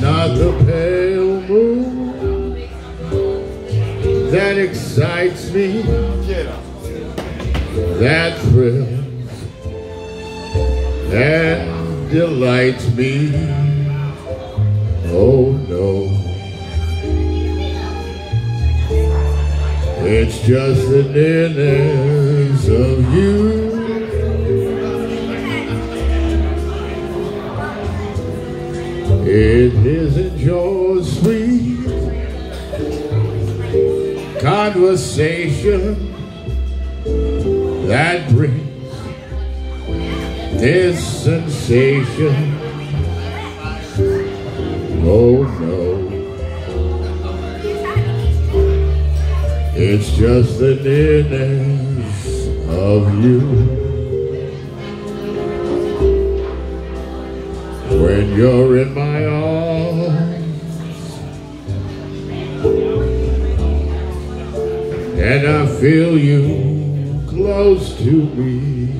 not the pale moon that excites me, that thrills and delights me. Oh no. It's just the nearness of you. It isn't your sweet conversation that brings this sensation. Oh no. It's just the nearness of you. When you're in my arms. And I feel you close to me.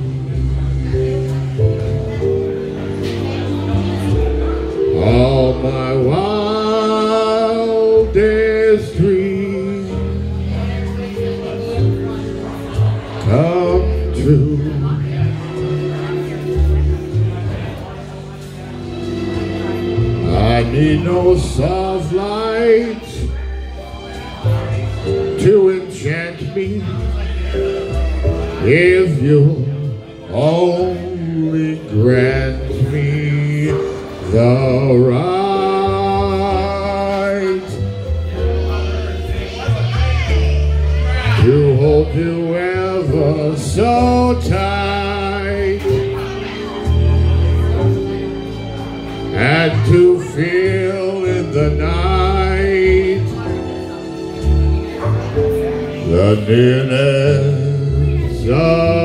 All my wildest need no soft light. To enchant me if you only grant me the right to hold you ever so tight the nearness of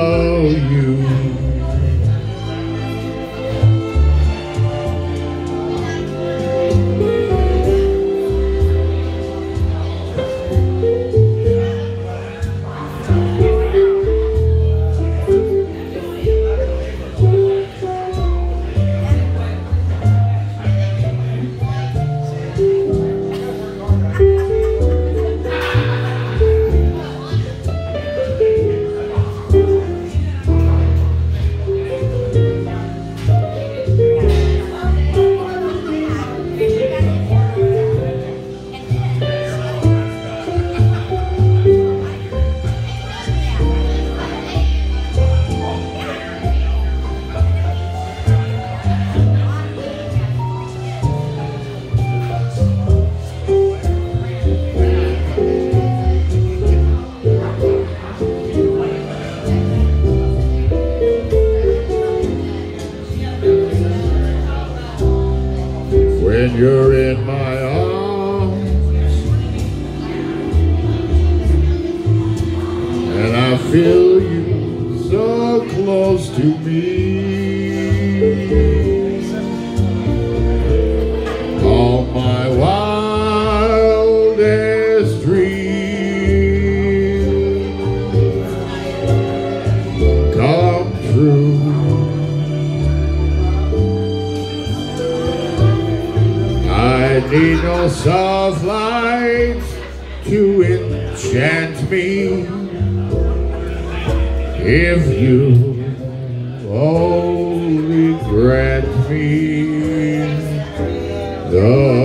when you're in my arms. And I feel you so close to me need no soft light to enchant me. If you only grant me the